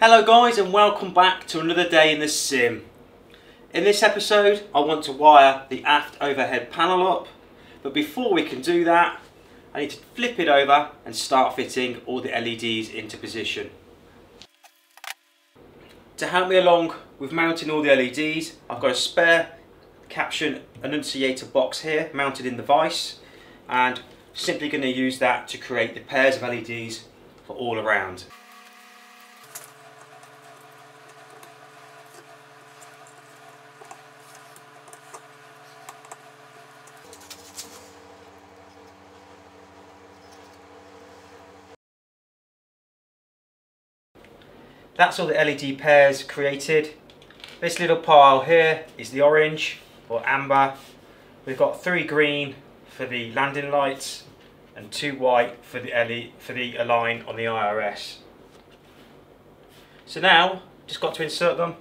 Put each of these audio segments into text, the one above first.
Hello guys and welcome back to another day in the sim. In this episode I want to wire the aft overhead panel up but before we can do that I need to flip it over and start fitting all the LEDs into position. To help me along with mounting all the LEDs I've got a spare caption annunciator box here mounted in the vise and simply going to use that to create the pairs of LEDs for all around. That's all the LED pairs created. This little pile here is the orange or amber. We've got three green for the landing lights and two white for the LED, for the align on the IRS. So now, just got to insert them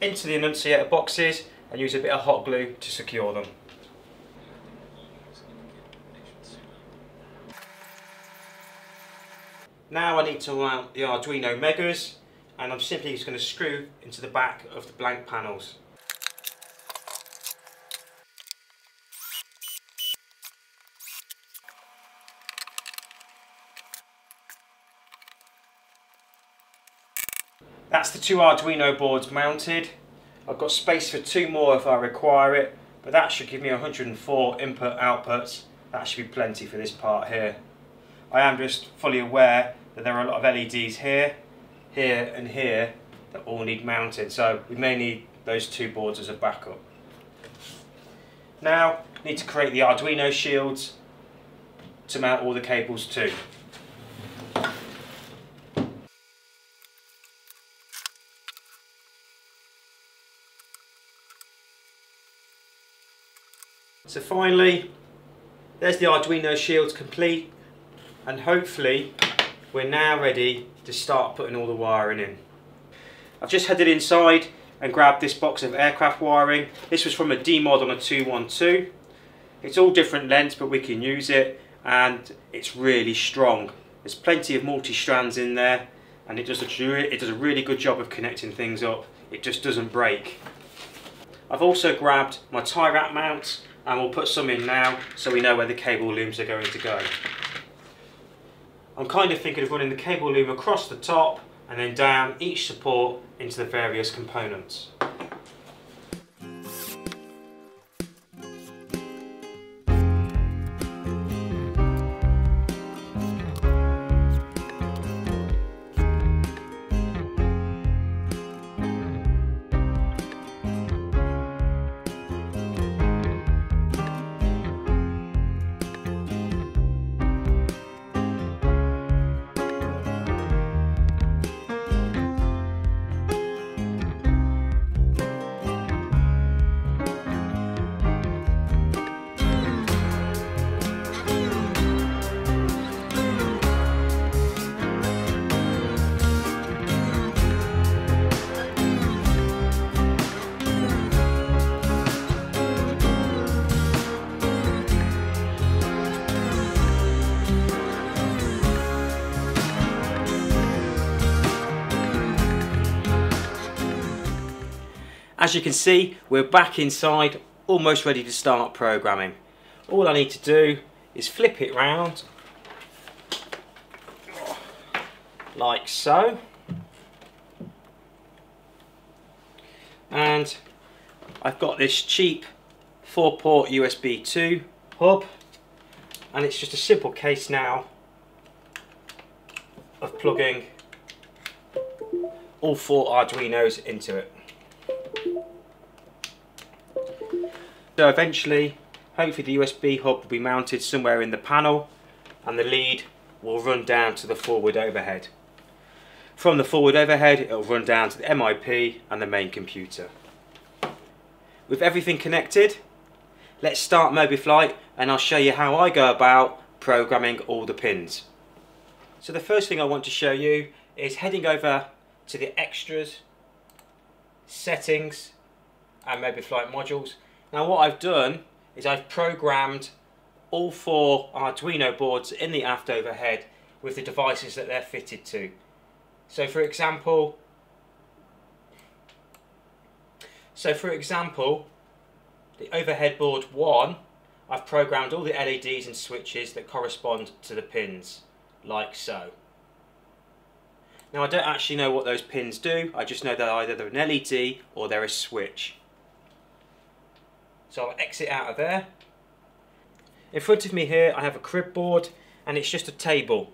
into the annunciator boxes and use a bit of hot glue to secure them. Now I need to mount the Arduino Megas and I'm simply just going to screw into the back of the blank panels. That's the two Arduino boards mounted. I've got space for two more if I require it, but that should give me 104 input outputs. That should be plenty for this part here. I am just fully aware that there are a lot of LEDs here here and here that all need mounted so we may need those two boards as a backup. Now need to create the Arduino shields to mount all the cables to. So finally, there's the Arduino shields complete and hopefully we're now ready to start putting all the wiring in. I've just headed inside and grabbed this box of aircraft wiring. This was from a D-Mod on a 212. It's all different lengths but we can use it and it's really strong. There's plenty of multi-strands in there and it does, a, it does a really good job of connecting things up. It just doesn't break. I've also grabbed my tie wrap mounts and we'll put some in now so we know where the cable looms are going to go. I'm kind of thinking of running the cable loom across the top and then down each support into the various components. As you can see, we're back inside, almost ready to start programming. All I need to do is flip it round, like so. And I've got this cheap 4-port USB 2 hub, and it's just a simple case now of plugging all four Arduinos into it. So eventually, hopefully the USB hub will be mounted somewhere in the panel and the lead will run down to the forward overhead. From the forward overhead, it will run down to the MIP and the main computer. With everything connected, let's start MobiFlight and I'll show you how I go about programming all the pins. So the first thing I want to show you is heading over to the extras, settings and MobiFlight modules now what I've done is I've programmed all four Arduino boards in the aft overhead with the devices that they're fitted to. So for example, so for example, the overhead board 1, I've programmed all the LEDs and switches that correspond to the pins, like so. Now I don't actually know what those pins do, I just know that either they're an LED or they're a switch. So I'll exit out of there. In front of me here I have a crib board and it's just a table.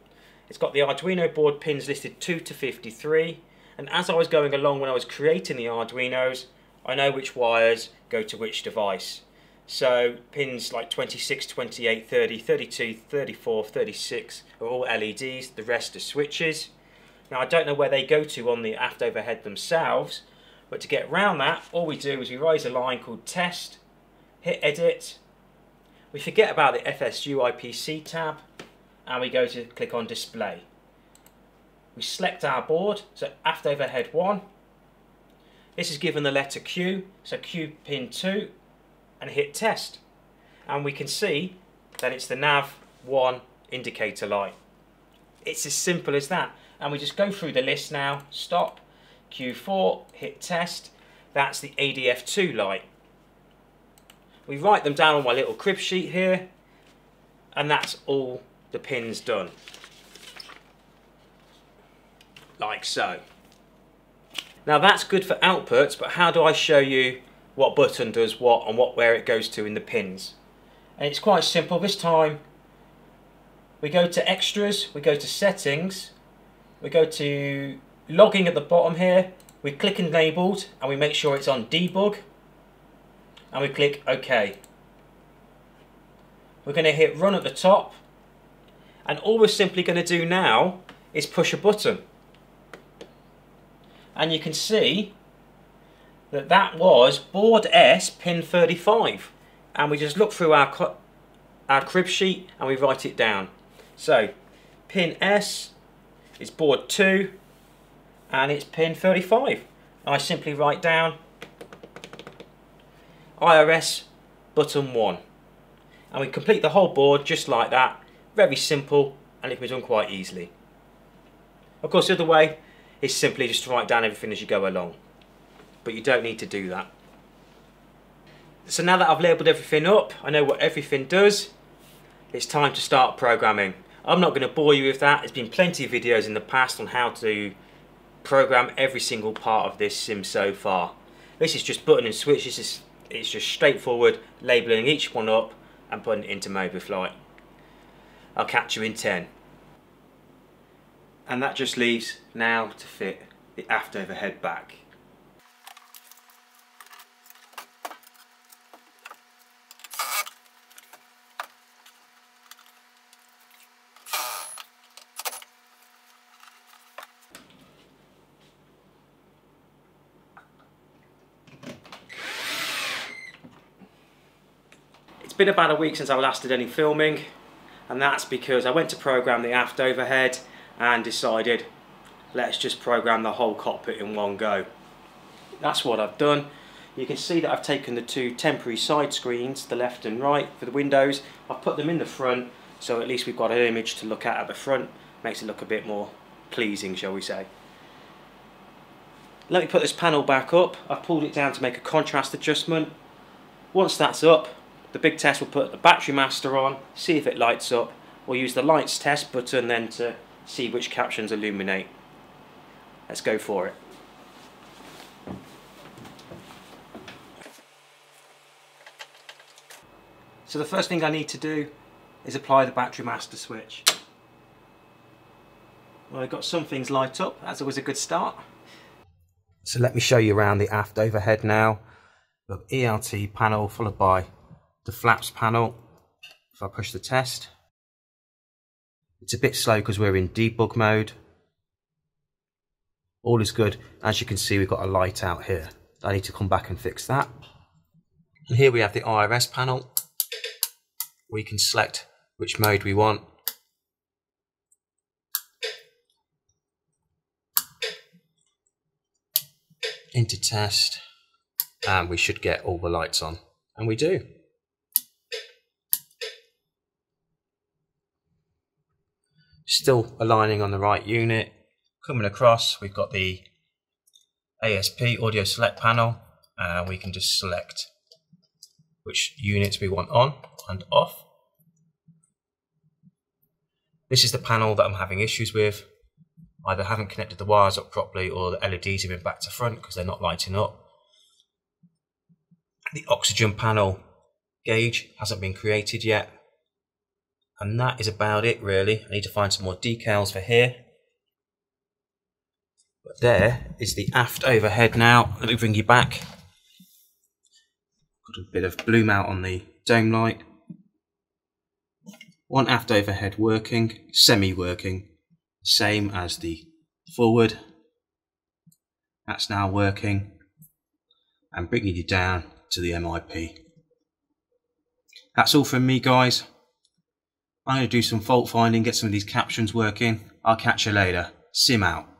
It's got the Arduino board pins listed 2 to 53 and as I was going along when I was creating the Arduinos I know which wires go to which device. So pins like 26, 28, 30, 32, 34, 36 are all LEDs, the rest are switches. Now I don't know where they go to on the aft overhead themselves, but to get around that, all we do is we raise a line called test, hit edit, we forget about the FSUIPC tab, and we go to click on display. We select our board, so aft overhead 1. This is given the letter Q, so Q pin 2, and hit test. And we can see that it's the nav 1 indicator light. It's as simple as that and we just go through the list now, stop, Q4, hit test, that's the ADF2 light. We write them down on my little crib sheet here, and that's all the pins done. Like so. Now that's good for outputs, but how do I show you what button does what and what where it goes to in the pins? And it's quite simple. This time we go to extras, we go to settings, we go to logging at the bottom here, we click enabled and we make sure it's on debug and we click OK. We're going to hit run at the top and all we're simply going to do now is push a button. And you can see that that was board S pin 35 and we just look through our, our crib sheet and we write it down. So pin S is board 2 and it's pin 35. I simply write down IRS button 1 and we complete the whole board just like that. Very simple and it can be done quite easily. Of course the other way is simply just to write down everything as you go along. But you don't need to do that. So now that I've labelled everything up, I know what everything does, it's time to start programming. I'm not going to bore you with that. There's been plenty of videos in the past on how to program every single part of this sim so far. This is just button and switch. This is, it's just straightforward, labelling each one up and putting it into MobiFlight. I'll catch you in 10. And that just leaves now to fit the aft overhead back. It's been about a week since I last did any filming and that's because I went to program the aft overhead and decided let's just program the whole cockpit in one go. That's what I've done. You can see that I've taken the two temporary side screens, the left and right for the windows. I've put them in the front so at least we've got an image to look at at the front. Makes it look a bit more pleasing shall we say. Let me put this panel back up. I've pulled it down to make a contrast adjustment. Once that's up, the big test will put the battery master on, see if it lights up. We'll use the lights test button then to see which captions illuminate. Let's go for it. So the first thing I need to do is apply the battery master switch. Well, I've got some things light up, that's always a good start. So let me show you around the aft overhead now. Look, ELT panel followed by the flaps panel if I push the test. It's a bit slow because we're in debug mode. All is good. As you can see, we've got a light out here. I need to come back and fix that. And here we have the IRS panel. We can select which mode we want. Into test. And we should get all the lights on. And we do. Still aligning on the right unit. Coming across, we've got the ASP audio select panel. and we can just select which units we want on and off. This is the panel that I'm having issues with. Either haven't connected the wires up properly or the LEDs have been back to front because they're not lighting up. The oxygen panel gauge hasn't been created yet. And that is about it really. I need to find some more decals for here. But there is the aft overhead now. Let me bring you back. Got a bit of bloom out on the dome light. One aft overhead working, semi-working, same as the forward. That's now working and bringing you down to the MIP. That's all from me guys. I'm going to do some fault finding, get some of these captions working. I'll catch you later. Sim out.